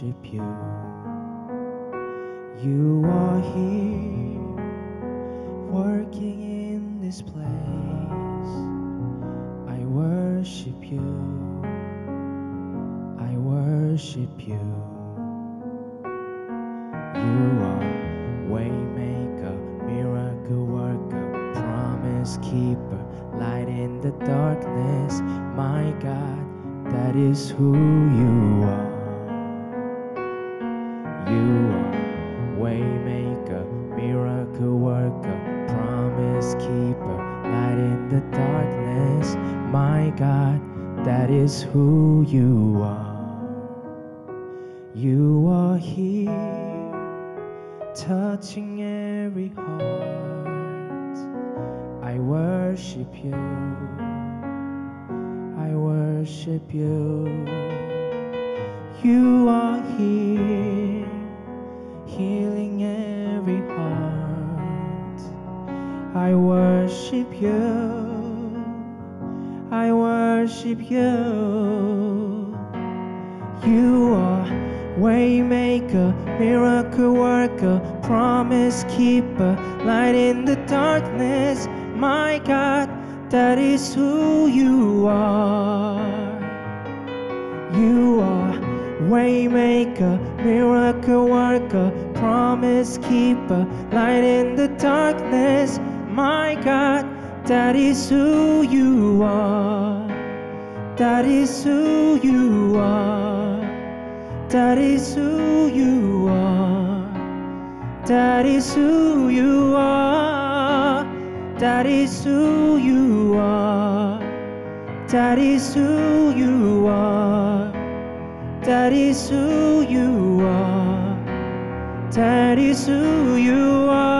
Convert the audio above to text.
worship you. You are here, working in this place. I worship you. I worship you. You are waymaker, miracle worker, promise keeper, light in the darkness, my God. That is who you are. Light in the darkness. My God, that is who you are. You are here, touching every heart. I worship you. I worship you. You are here, I worship you. You are waymaker, miracle worker, promise keeper, light in the darkness. My God, that is who you are. You are waymaker, miracle worker, promise keeper, light in the darkness. My God, that is who you are. That is who you are. That is who you are. That is who you are. That is who you are. That is who you are. That is who you are. That is who you are.